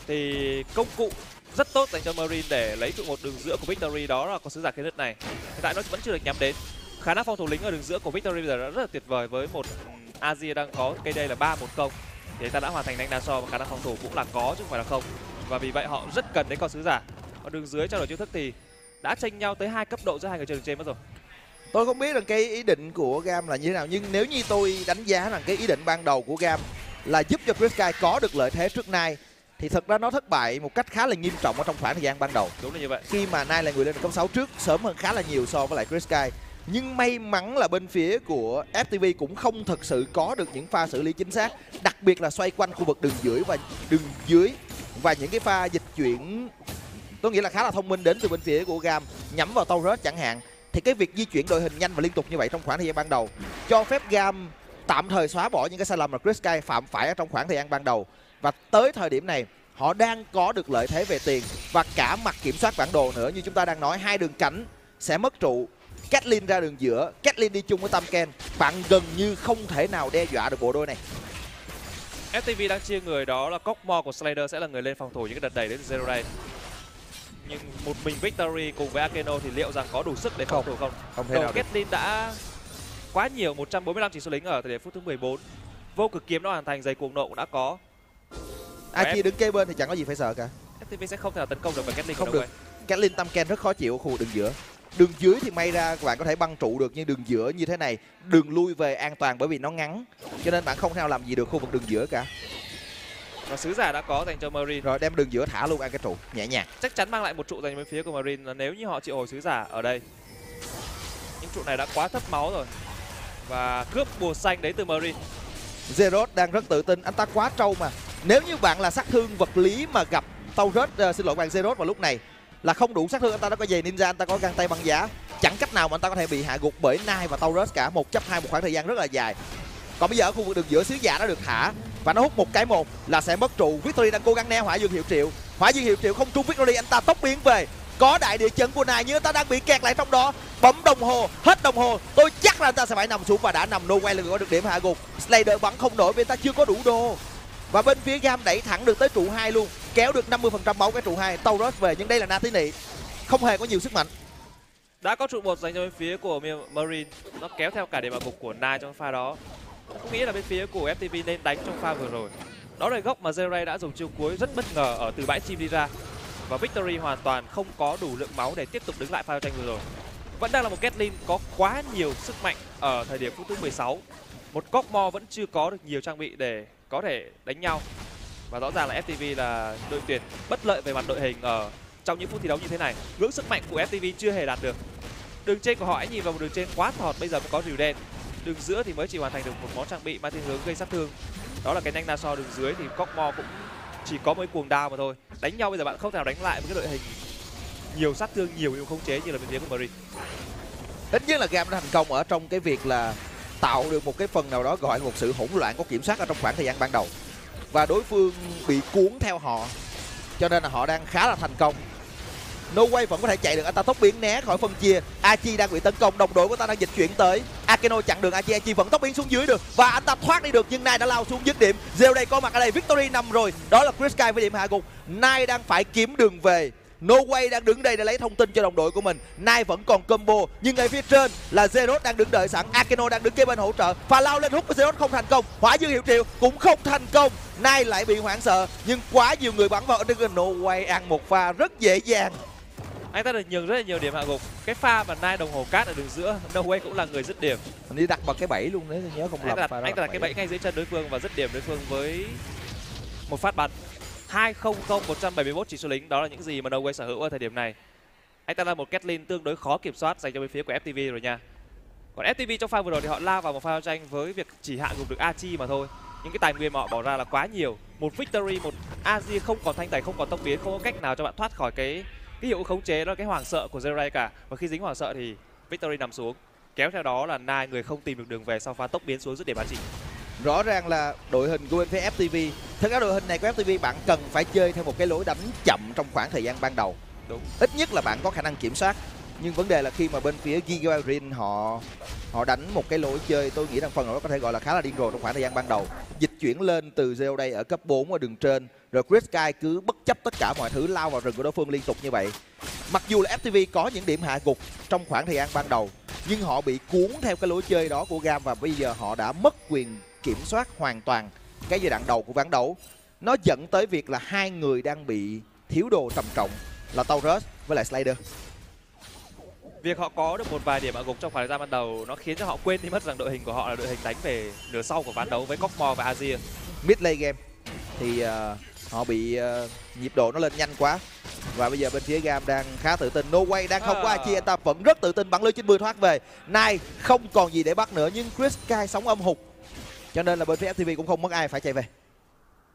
Thì công cụ rất tốt dành cho Marine để lấy trụ một đường giữa của Victory đó là con sứ giả kiến đất này. Hiện tại nó vẫn chưa được nhắm đến. Khả năng phòng thủ lính ở đường giữa của Victory bây giờ đã rất là tuyệt vời với một Asia đang có cây đây là ba một công thì ta đã hoàn thành đánh đa so và khả năng phòng thủ cũng là có chứ không phải là không và vì vậy họ rất cần đến con sứ giả ở đường dưới trao đổi chiêu thức thì đã tranh nhau tới hai cấp độ giữa hai người chơi trên mất rồi. Tôi không biết rằng cái ý định của Gam là như thế nào nhưng nếu như tôi đánh giá rằng cái ý định ban đầu của Gam là giúp cho Chris Sky có được lợi thế trước Nai thì thật ra nó thất bại một cách khá là nghiêm trọng ở trong khoảng thời gian ban đầu. Đúng là như vậy. Khi mà Nai là người lên cấp 6 trước sớm hơn khá là nhiều so với lại Chris Sky. Nhưng may mắn là bên phía của FTV cũng không thực sự có được những pha xử lý chính xác đặc biệt là xoay quanh khu vực đường dưới và đường dưới và những cái pha dịch chuyển tôi nghĩ là khá là thông minh đến từ bên phía của Gam, nhắm vào Taurus chẳng hạn. Thì cái việc di chuyển đội hình nhanh và liên tục như vậy trong khoảng thời gian ban đầu, cho phép Gam tạm thời xóa bỏ những cái sai lầm mà Chris Sky phạm phải ở trong khoảng thời gian ban đầu. Và tới thời điểm này, họ đang có được lợi thế về tiền và cả mặt kiểm soát bản đồ nữa. Như chúng ta đang nói, hai đường cánh sẽ mất trụ. Caitlyn ra đường giữa Caitlyn đi chung với Tam Ken. Bạn gần như không thể nào đe dọa được bộ đôi này. FTV đang chia người đó là Cockmore của slider sẽ là người lên phòng thủ những cái đợt đẩy đến Zero Day nhưng một mình Victory cùng với Akeno thì liệu rằng có đủ sức để phòng thủ không? không thể Đầu nào. Caitlyn đã quá nhiều 145 chỉ số lính ở thời điểm phút thứ 14 vô cực kiếm đã hoàn thành giày cuồng nộ cũng đã có. Kia đứng kế bên thì chẳng có gì phải sợ cả. FTV sẽ không thể nào tấn công được với Caitlyn Không được. Caitlyn Tam Ken rất khó chịu ở khu đường giữa. Đường dưới thì may ra các bạn có thể băng trụ được nhưng đường giữa như thế này đường lui về an toàn bởi vì nó ngắn. Cho nên bạn không thể nào làm gì được khu vực đường giữa cả và sứ giả đã có dành cho Marine. Rồi đem đường giữa thả luôn ăn cái trụ nhẹ nhàng. Chắc chắn mang lại một trụ dành bên phía của Marine là nếu như họ triệu hồi sứ giả ở đây. Những trụ này đã quá thấp máu rồi. Và cướp bùa xanh đấy từ Marine. Zerot đang rất tự tin anh ta quá trâu mà. Nếu như bạn là sát thương vật lý mà gặp Taurus uh, xin lỗi bạn Zerot vào lúc này là không đủ sát thương anh ta đã có giày ninja anh ta có găng tay băng giá. Chẳng cách nào mà anh ta có thể bị hạ gục bởi Nai và Taurus cả. Một chấp hai một khoảng thời gian rất là dài. Còn bây giờ ở khu vực đường giữa sứ giả đã được thả và nó hút một cái một là sẽ mất trụ. Victory đang cố gắng né hỏa dương hiệu triệu. Hỏa dương hiệu triệu không trúng Victory, anh ta tốc biến về. Có đại địa chấn của Nai, nhưng anh ta đang bị kẹt lại trong đó. Bấm đồng hồ, hết đồng hồ. Tôi chắc là anh ta sẽ phải nằm xuống và đã nằm no quay là người có được điểm hạ gục. Slayer vẫn không nổi vì anh ta chưa có đủ đô. và bên phía Gam đẩy thẳng được tới trụ hai luôn, kéo được 50% máu cái trụ hai. Taurus về, nhưng đây là Natini không hề có nhiều sức mạnh. Đã có trụ một dành cho bên phía của Marine. Nó kéo theo cả điểm hạ gục của Nai trong pha đó tôi nghĩ là bên phía của FTV nên đánh trong pha vừa rồi. Đó là góc mà Zeray đã dùng chiêu cuối rất bất ngờ ở từ bãi chim đi ra. Và Victory hoàn toàn không có đủ lượng máu để tiếp tục đứng lại pha giao tranh vừa rồi. Vẫn đang là một Caitlyn có quá nhiều sức mạnh ở thời điểm phút thứ 16 một mo vẫn chưa có được nhiều trang bị để có thể đánh nhau. Và rõ ràng là FTV là đội tuyển bất lợi về mặt đội hình ở trong những phút thi đấu như thế này. Ngưỡng sức mạnh của FTV chưa hề đạt được. Đường trên của họ, hãy nhìn vào một đường trên quá thọt, bây giờ mới có rìu đen đường giữa thì mới chỉ hoàn thành được một món trang bị mang thiên hướng gây sát thương. Đó là cái nhanh naso đường dưới thì cockmo cũng chỉ có mấy cuồng đao mà thôi. Đánh nhau bây giờ bạn không thể nào đánh lại với cái đội hình nhiều sát thương, nhiều nhưng không chế như là bên phía của Marine ít nhất là game đã thành công ở trong cái việc là tạo được một cái phần nào đó gọi là một sự hỗn loạn có kiểm soát ở trong khoảng thời gian ban đầu. Và đối phương bị cuốn theo họ, cho nên là họ đang khá là thành công. No Way vẫn có thể chạy được. Anh ta tốc biến né khỏi phân chia Achi đang bị tấn công. Đồng đội của ta đang dịch chuyển tới. Akeno chặn đường Achi. Achi vẫn tốc biến xuống dưới được. Và anh ta thoát đi được, nhưng Nai đã lao xuống dứt điểm. Zero đây có mặt ở đây. Victory nằm rồi. Đó là Chris Sky với điểm hạ gục. Nai đang phải kiếm đường về. No Way đang đứng đây để lấy thông tin cho đồng đội của mình. Nai vẫn còn combo, nhưng ngay phía trên là Zeros đang đứng đợi sẵn. Akeno đang đứng kế bên hỗ trợ. Pha lao lên hút của Zeros không thành công. Hỏa dương hiệu triệu cũng không thành công. Nai lại bị hoảng sợ, nhưng quá nhiều người bắn vào Underground. No Way ăn một pha rất dễ dàng anh ta được nhường rất là nhiều điểm hạ gục cái pha mà nai đồng hồ cát ở đường giữa no way cũng là người dứt điểm. Mình đi đặt vào cái bẫy luôn nếu tôi nhớ không anh đặt, anh ta là đặt cái bẫy ngay dưới chân đối phương và dứt điểm đối phương với một phát bắn. 200 171 chỉ số lính. Đó là những gì mà no way sở hữu ở thời điểm này. Anh ta là một Catlin tương đối khó kiểm soát dành cho bên phía của FTV rồi nha. Còn FTV trong pha vừa rồi thì họ lao vào một pha tranh với việc chỉ hạ gục được Achi mà thôi. Những cái tài nguyên mà họ bỏ ra là quá nhiều. Một victory một Azi không còn thanh tẩy không còn tốc biến không có cách nào cho bạn thoát khỏi cái cái hiệu khống chế đó là cái hoảng sợ của Zerai cả. Và khi dính hoảng sợ thì victory nằm xuống. Kéo theo đó là nai người không tìm được đường về sau pha tốc biến xuống dứt điểm Achi rõ ràng là đội hình của bên phía FTV thật ra đội hình này của FTV bạn cần phải chơi theo một cái lối đánh chậm trong khoảng thời gian ban đầu. Đúng. ít nhất là bạn có khả năng kiểm soát. Nhưng vấn đề là khi mà bên phía Gigarin họ họ đánh một cái lối chơi tôi nghĩ rằng phần nào đó có thể gọi là khá là điên rồ trong khoảng thời gian ban đầu. Dịch chuyển lên từ Zero đây ở cấp 4 ở đường trên. Rồi Chris Sky cứ bất chấp tất cả mọi thứ, lao vào rừng của đối phương liên tục như vậy. Mặc dù là FTV có những điểm hạ gục trong khoảng thời gian ban đầu, nhưng họ bị cuốn theo cái lối chơi đó của Gam và bây giờ họ đã mất quyền kiểm soát hoàn toàn cái giai đoạn đầu của ván đấu. Nó dẫn tới việc là hai người đang bị thiếu đồ trầm trọng là Taurus với lại Slider việc họ có được một vài điểm hạ gục trong khoảng thời gian ban đầu nó khiến cho họ quên đi mất rằng đội hình của họ là đội hình đánh về nửa sau của ván đấu với Cockmore và Azir mid late game. Thì ờ, họ bị ờ, nhịp độ nó lên nhanh quá. Và bây giờ bên phía Gam đang khá tự tin. No Way đang không có À. Achi anh ta vẫn rất tự tin bắn lưới 90 thoát về. Nai không còn gì để bắt nữa nhưng Chris Sky sống âm hụt. Cho nên là bên phía FTV cũng không mất ai phải chạy về.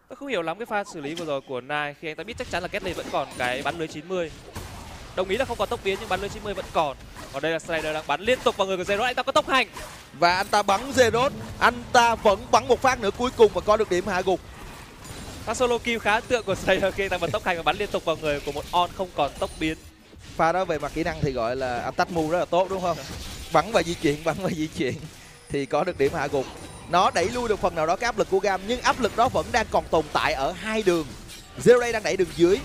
Tôi không hiểu lắm cái pha xử lý vừa rồi của nai khi anh ta biết chắc chắn là Catlin vẫn còn cái bắn lưới 90 đồng ý là không còn tốc biến nhưng bắn lưới 90 vẫn còn. Còn đây là Slider đang bắn liên tục vào người của Zero anh ta có tốc hành. Và anh ta bắn Zerot. Anh ta vẫn bắn một phát nữa cuối cùng và có được điểm hạ gục. Pha solo kill khá tượng của Slider khi anh ta bật tốc hành và bắn liên tục vào người của một on không còn tốc biến. Pha đó về mặt kỹ năng thì gọi là attack move rất là tốt đúng không? Bắn và di chuyển bắn và di chuyển thì có được điểm hạ gục. Nó đẩy lui được phần nào đó cái áp lực của gam nhưng áp lực đó vẫn đang còn tồn tại ở hai đường. Zero đang đẩy đường dưới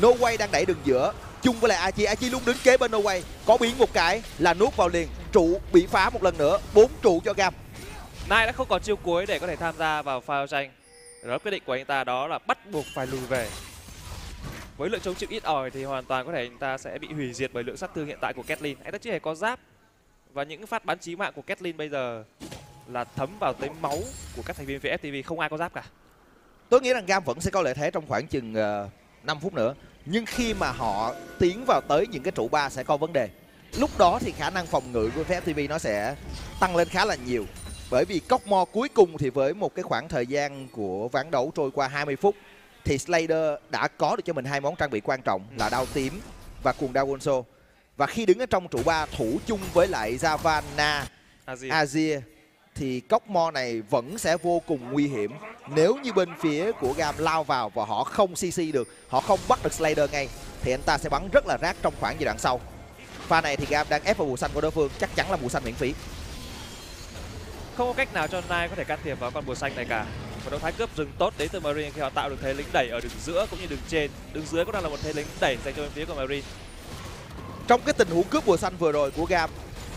no way đang đẩy đường giữa chung với lại Achi. Achi luôn đứng kế bên no way có biến một cái là nuốt vào liền. Trụ bị phá một lần nữa. Bốn trụ cho gam. Nai đã không còn chiêu cuối để có thể tham gia vào pha tranh. Đó quyết định của anh ta đó là bắt buộc phải lùi về. Với lượng chống chịu ít ỏi thì hoàn toàn có thể anh ta sẽ bị hủy diệt bởi lượng sát thương hiện tại của Catlin anh ta chưa hề có giáp. Và những phát bắn chí mạng của Catlin bây giờ là thấm vào tới máu của các thành viên phía FTV không ai có giáp cả. Tôi nghĩ rằng gam vẫn sẽ có lợi thế trong khoảng chừng uh, 5 phút nữa. Nhưng khi mà họ tiến vào tới những cái trụ ba sẽ có vấn đề. Lúc đó thì khả năng phòng ngự của phía FTV nó sẽ tăng lên khá là nhiều. Bởi vì Cockmore cuối cùng thì với một cái khoảng thời gian của ván đấu trôi qua 20 phút thì Slayer đã có được cho mình hai món trang bị quan trọng là đao tím và cuồng đao Wonso và khi đứng ở trong trụ ba thủ chung với lại Zavanna Azir Azir thì Cockmore này vẫn sẽ vô cùng nguy hiểm nếu như bên phía của Gam lao vào và họ không CC được, họ không bắt được Slayer ngay thì anh ta sẽ bắn rất là rác trong khoảng giai đoạn sau. Pha này thì Gam đang ép vào bù xanh của đối phương, chắc chắn là bù xanh miễn phí. không có cách nào cho Nai có thể can thiệp vào con bùa xanh này cả một động thái cướp rừng tốt đến từ Marine khi họ tạo được thế lính đẩy ở đường giữa cũng như đường trên đường dưới cũng đang là một thế lính đẩy dành cho bên phía của Marine Trong cái tình huống cướp bùa xanh vừa rồi của Gam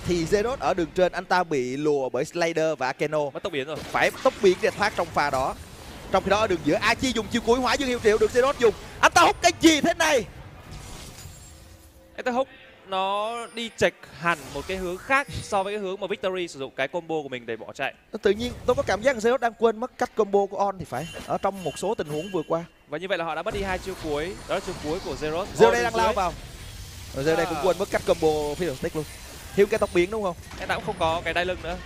thì Zerot ở đường trên anh ta bị lùa bởi Slayer và Akeno mất tốc biến rồi phải tốc biến để thoát trong pha đó. Trong khi đó ở đường giữa Achi dùng chiêu cuối hóa dương hiệu triệu được Zerot dùng. Anh ta hút cái gì thế này? Ether Hook nó đi chệch hẳn một cái hướng khác so với cái hướng mà Victory sử dụng cái combo của mình để bỏ chạy Tự nhiên tôi có cảm giác Zerot đang quên mất cách combo của On thì phải ở trong một số tình huống vừa qua. và như vậy là họ đã mất đi hai chiêu cuối đó là chiêu cuối của Zeros Zero đây đang lao vào Rồi Zero đây À. cũng quên mất cách combo phía đường stick luôn Thiếu cái tốc biến đúng không? em đã cũng không có cái đai lưng nữa.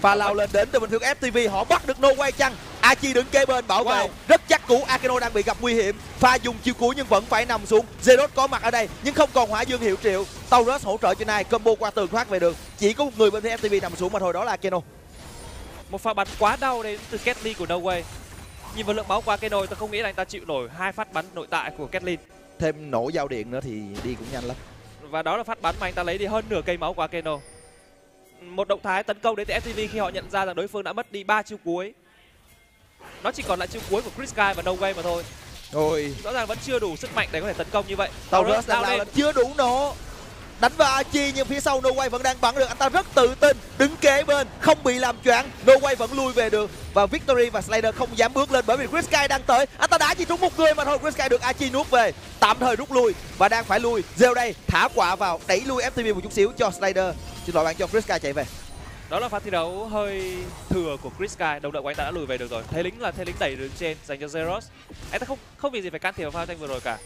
Pha lao lên đến từ bên phía FTV Họ bắt được No Way chăng. Achi đứng kế bên bảo vệ. Wow. Rất chắc cú Akeno đang bị gặp nguy hiểm. Pha dùng chiêu cuối nhưng vẫn phải nằm xuống. Zerot có mặt ở đây nhưng không còn hỏa dương hiệu triệu. Taurus hỗ trợ cho này combo qua tường thoát về được Chỉ có một người bên phía FTV nằm xuống mà thôi đó là Akeno. Một pha bắn quá đau đến từ Ketlin của No Way nhìn vào lượng máu qua cái nồi tôi không nghĩ là anh ta chịu nổi hai phát bắn nội tại của Ketlin. Thêm nổ giao điện nữa thì đi cũng nhanh lắm và đó là phát bắn mà anh ta lấy đi hơn nửa cây máu của Akeno. Một động thái tấn công đến từ FTV khi họ nhận ra rằng đối phương đã mất đi ba chiêu cuối. Nó chỉ còn lại chiêu cuối của Chris Sky và No Way mà thôi. Ôi, rõ ràng vẫn chưa đủ sức mạnh để có thể tấn công như vậy. Taurus đang lao lên. chưa đủ nổ đánh vào Achi nhưng phía sau No Way vẫn đang bắn được. Anh ta rất tự tin đứng kế bên không bị làm choáng. No Way vẫn lui về được và Victory và Slayer không dám bước lên bởi vì Chris Sky đang tới. Anh ta đã chỉ trúng một người mà thôi Chris Sky được Achi nuốt về. Tạm thời rút lui và đang phải lui Zero đây thả quả vào đẩy lui FTV một chút xíu cho Slayer xin lỗi bạn cho Chris Sky chạy về. Đó là pha thi đấu hơi thừa của Chris Sky. Đồng đội của anh ta đã lùi về được rồi. Thế lính là thế lính đẩy đứng trên dành cho Zeros. Anh ta không không vì gì phải can thiệp vào pha tranh vừa rồi cả.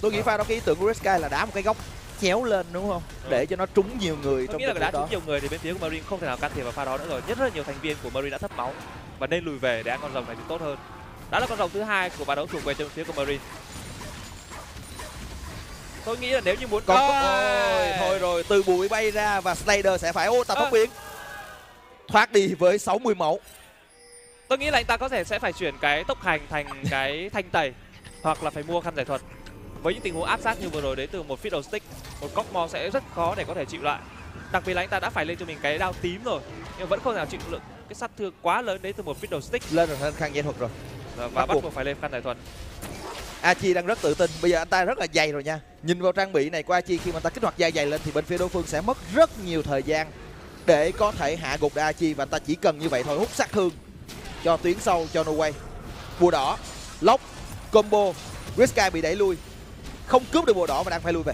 Tôi nghĩ pha đó cái ý tưởng của Chris Sky là đá một cái góc chéo lên đúng không? Ừ. để cho nó trúng nhiều người tôi trong nghĩ là đá đó. trúng nhiều người thì bên phía của Marine không thể nào can thiệp vào pha đó nữa rồi. Nhất rất là nhiều thành viên của Marine đã thấp máu và nên lùi về để ăn con rồng này thì tốt hơn. Đó là con rồng thứ hai của ván đấu thuộc về trên phía của Marine. Tôi nghĩ là nếu như muốn còn ôi thôi rồi từ bụi bay ra và Snyder sẽ phải ô tốc à. biến thoát đi với 60 máu. Tôi nghĩ là anh ta có thể sẽ phải chuyển cái tốc hành thành cái thanh tẩy hoặc là phải mua khăn giải thuật với những tình huống áp sát như vừa rồi đến từ một fiddle stick một cockmore sẽ rất khó để có thể chịu lại. Đặc biệt là anh ta đã phải lên cho mình cái đao tím rồi nhưng vẫn không thể nào chịu lượng cái sát thương quá lớn đến từ một fiddle stick. Lên rồi khăn giải thuật rồi. Và bắt, bắt buộc. phải lên khăn giải thuật. Achi đang rất tự tin. Bây giờ anh ta rất là dày rồi nha. Nhìn vào trang bị này của Achi khi mà anh ta kích hoạt da dày lên thì bên phía đối phương sẽ mất rất nhiều thời gian để có thể hạ gục được Achi và anh ta chỉ cần như vậy thôi hút sát thương cho tuyến sâu cho No Way bùa đỏ lóc combo Risky bị đẩy lui không cướp được bùa đỏ và đang phải lui về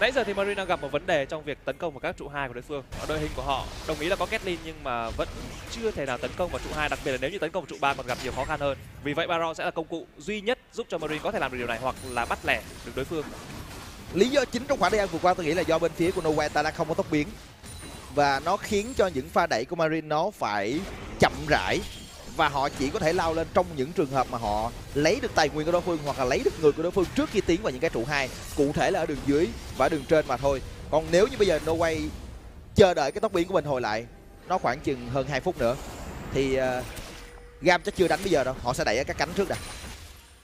Nãy giờ thì Marine đang gặp một vấn đề trong việc tấn công vào các trụ hai của đối phương. Ở đội hình của họ đồng ý là có Kathleen nhưng mà vẫn chưa thể nào tấn công vào trụ hai, đặc biệt là nếu như tấn công vào trụ ba còn gặp nhiều khó khăn hơn. Vì vậy Baron sẽ là công cụ duy nhất giúp cho Marine có thể làm được điều này hoặc là bắt lẻ được đối phương. Lý do chính trong khoảng thời gian vừa qua tôi nghĩ là do bên phía của Nowhere ta đang không có tốc biến và nó khiến cho những pha đẩy của Marine nó phải chậm rãi và họ chỉ có thể lao lên trong những trường hợp mà họ lấy được tài nguyên của đối phương hoặc là lấy được người của đối phương trước khi tiến vào những cái trụ hai. Cụ thể là ở đường dưới và đường trên mà thôi. Còn nếu như bây giờ No Way chờ đợi cái tốc biến của mình hồi lại nó khoảng chừng hơn 2 phút nữa thì uh, Gam chắc chưa đánh bây giờ đâu. Họ sẽ đẩy ở các cánh trước đã.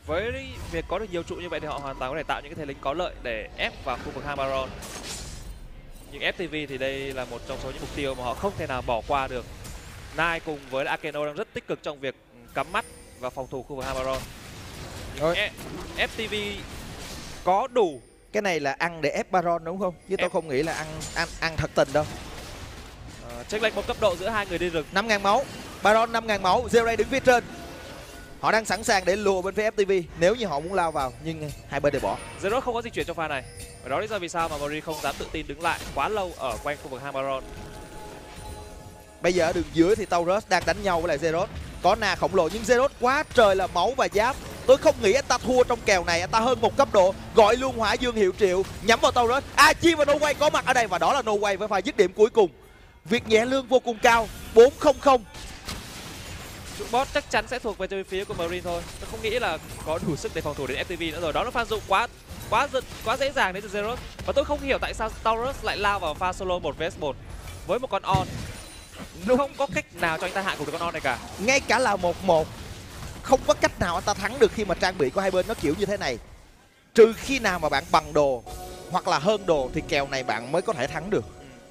Với việc có được nhiều trụ như vậy thì họ hoàn toàn có thể tạo những cái thế lính có lợi để ép vào khu vực Hamaron nhưng FTV thì đây là một trong số những mục tiêu mà họ không thể nào bỏ qua được. Nai cùng với Akeno đang rất tích cực trong việc cắm mắt và phòng thủ khu vực Hamaron. E FTV có đủ cái này là ăn để ép Baron đúng không? Chứ ép. tôi không nghĩ là ăn ăn ăn thật tình đâu. À, chênh lệch một cấp độ giữa hai người đi rừng. 5000 máu. Baron 5000 máu, Zero đứng phía trên. Họ đang sẵn sàng để lùa bên phía FTV nếu như họ muốn lao vào nhưng hai bên đều bỏ. Zero không có di chuyển trong pha này. Và đó lý do vì sao mà Mori không dám tự tin đứng lại quá lâu ở quanh khu vực Hamaron. Bây giờ ở đường dưới thì Taurus đang đánh nhau với lại Zeros Có Na khổng lồ nhưng Zeros quá trời là máu và giáp. Tôi không nghĩ anh ta thua trong kèo này, Anh ta hơn một cấp độ. Gọi luôn hỏa dương hiệu triệu, Nhắm vào Taurus Achi à, và No Way có mặt ở đây Và đó là No Way với pha dứt điểm cuối cùng. Việc nhẹ lương vô cùng cao 400 Trụ bot chắc chắn sẽ thuộc về bên phía của Marine thôi. Tôi không nghĩ là có đủ sức để phòng thủ đến FTV nữa rồi. Đó là pha dụng quá quá quá dễ dàng đến từ Zeros Và tôi không hiểu tại sao Taurus lại lao vào pha solo 1 vs 1 Với một con on không có cách nào cho anh ta hạ gục được con on này cả. Ngay cả là một một không có cách nào anh ta thắng được khi mà trang bị của hai bên nó kiểu như thế này. Trừ khi nào mà bạn bằng đồ hoặc là hơn đồ thì kèo này bạn mới có thể thắng được.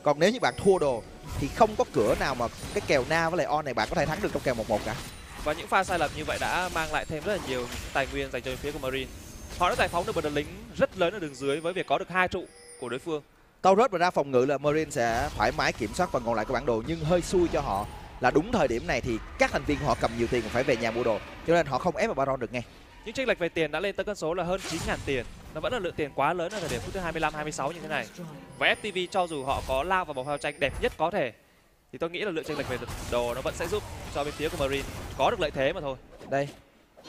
Còn nếu như bạn thua đồ thì không có cửa nào mà cái kèo na với lại on này bạn có thể thắng được trong kèo một một cả. Và những pha sai lầm như vậy đã mang lại thêm rất là nhiều tài nguyên dành cho phía của marine. Họ đã giải phóng được một đợt lính rất lớn ở đường dưới với việc có được hai trụ của đối phương tao rớt và ra phòng ngự là Marine sẽ thoải mái kiểm soát phần còn lại của bản đồ nhưng hơi xui cho họ. Là đúng thời điểm này thì các thành viên họ cầm nhiều tiền phải về nhà mua đồ cho nên họ không ép vào Baron được ngay. Những chênh lệch về tiền đã lên tới con số là hơn 9.000 tiền. Nó vẫn là lượng tiền quá lớn ở thời điểm phút thứ 25 26 như thế này. Và FTV cho dù họ có lao vào vòng giao tranh đẹp nhất có thể thì tôi nghĩ là lượng chênh lệch về đồ nó vẫn sẽ giúp cho bên phía của Marine có được lợi thế mà thôi. Đây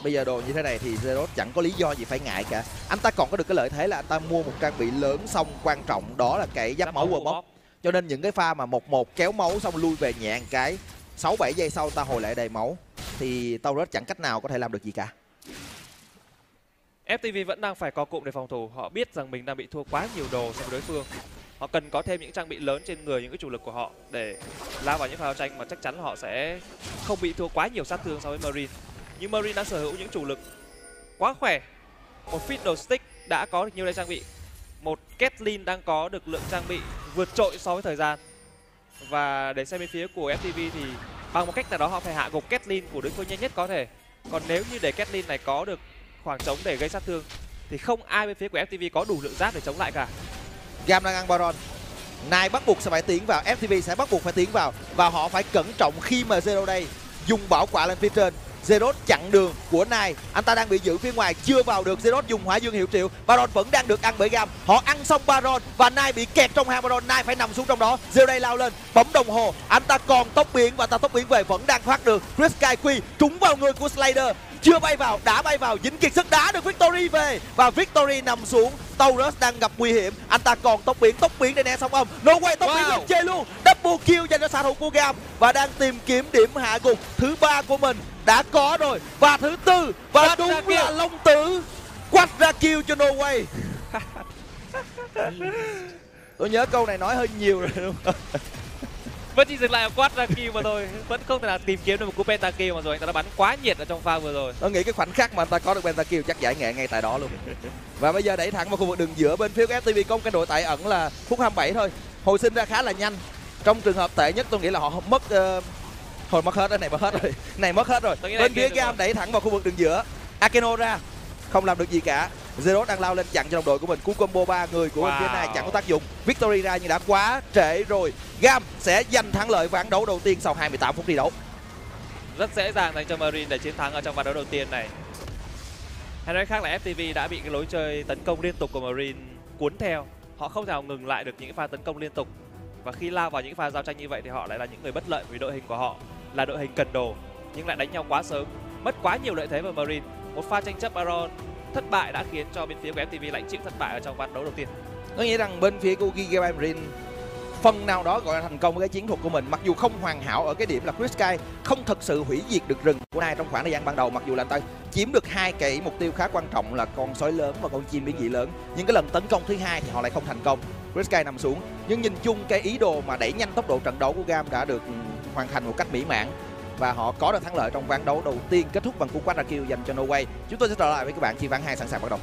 bây giờ đồ như thế này thì Zeros chẳng có lý do gì phải ngại cả. Anh ta còn có được cái lợi thế là anh ta mua một trang bị lớn xong quan trọng đó là cái giáp máu vừa móc cho nên những cái pha mà một một kéo máu xong lui về nhẹ một cái sáu bảy giây sau ta hồi lại đầy máu. Thì Taurus chẳng cách nào có thể làm được gì cả. FTV vẫn đang phải có cụm để phòng thủ. Họ biết rằng mình đang bị thua quá nhiều đồ so với đối phương. Họ cần có thêm những trang bị lớn trên người những cái chủ lực của họ để lao vào những pha giao tranh mà chắc chắn là họ sẽ không bị thua quá nhiều sát thương so với Marine nhưng Marine đang sở hữu những chủ lực quá khỏe. Một fiddlestick đã có được nhiều đây trang bị. Một Kathleen đang có được lượng trang bị vượt trội so với thời gian. Và để xem bên phía của FTV thì bằng một cách nào đó họ phải hạ gục Kathleen của đối phương nhanh nhất có thể. Còn nếu như để Kathleen này có được khoảng trống để gây sát thương, thì không ai bên phía của FTV có đủ lượng giáp để chống lại cả. Gam đang ăn Baron. Nai bắt buộc sẽ phải tiến vào. FTV sẽ bắt buộc phải tiến vào. Và họ phải cẩn trọng khi mà Zero đây dùng bảo quả lên phía trên. Zerot chặn đường của Nai. Anh ta đang bị giữ phía ngoài Chưa vào được. Zerot dùng hỏa dương hiệu triệu. Baron vẫn đang được ăn bởi Gam. Họ ăn xong Baron Và Nai bị kẹt trong hang Baron. Nai phải nằm xuống trong đó. Zero đây lao lên Bấm đồng hồ. Anh ta còn tốc biến Và ta tốc biến về vẫn đang thoát được. Chris Sky Quy trúng vào người của Slider. Chưa bay vào đã bay vào. Dính kiệt sức đá được victory về. Và victory nằm xuống. Taurus đang gặp nguy hiểm. Anh ta còn tốc biến tốc biến để né sóng âm. No way tốc wow. biến lên chơi luôn. Double kill dành cho xạ thủ của gam. Và đang tìm kiếm điểm hạ gục thứ ba của mình đã có rồi. Và thứ tư và quát đúng là long tử quát ra kill cho no way [laughs] tôi nhớ câu này nói hơi nhiều rồi đúng không? Vẫn chỉ dừng lại ở quát ra kill mà thôi. Vẫn không thể nào tìm kiếm được một cú pentakill mà rồi. Anh ta đã bắn quá nhiệt ở trong pha vừa rồi. Tôi nghĩ cái khoảnh khắc mà anh ta có được pentakill chắc giải nghệ ngay tại đó luôn. Và bây giờ đẩy thẳng vào khu vực đường giữa bên phía của ftv công. Cái đội tại ẩn là phút 27 thôi. Hồi sinh ra khá là nhanh. Trong trường hợp tệ nhất tôi nghĩ là họ mất uh, thôi mất hết rồi này mất hết rồi. [laughs] Này mất hết rồi. Bên phía gam đẩy thẳng vào khu vực đường giữa. Akeno ra. Không làm được gì cả. Zero đang lao lên chặn cho đồng đội của mình. Cú combo ba người của wow. phía này chẳng có tác dụng. Victory ra nhưng đã quá trễ rồi. Gam sẽ giành thắng lợi ván đấu đầu tiên sau 28 phút thi đấu. Rất dễ dàng dành cho Marine để chiến thắng ở trong ván đấu đầu tiên này. Hay nói khác là FTV đã bị cái lối chơi tấn công liên tục của Marine cuốn theo. Họ không thể nào ngừng lại được những pha tấn công liên tục. Và khi lao vào những pha giao tranh như vậy thì họ lại là những người bất lợi vì đội hình của họ là đội hình cần đồ, nhưng lại đánh nhau quá sớm, mất quá nhiều lợi thế vào Marine. Một pha tranh chấp Baron thất bại đã khiến cho bên phía của MTV lãnh chịu thất bại ở trong ván đấu đầu tiên. Có nghĩa rằng bên phía của Giga Marine, phần nào đó gọi là thành công với cái chiến thuật của mình, mặc dù không hoàn hảo ở cái điểm là Chris Sky không thực sự hủy diệt được rừng của Nai trong khoảng thời gian ban đầu, mặc dù là anh ta chiếm được hai cái mục tiêu khá quan trọng là con sói lớn và con chim biến dị lớn. Nhưng cái lần tấn công thứ hai thì họ lại không thành công. Chris Sky nằm xuống, nhưng nhìn chung cái ý đồ mà đẩy nhanh tốc độ trận đấu của Gam đã được hoàn thành một cách mỹ mãn và họ có được thắng lợi trong ván đấu đầu tiên kết thúc bằng cú quadra kill dành cho Norway. Chúng tôi sẽ trở lại với các bạn khi ván hai sẵn sàng bắt đầu.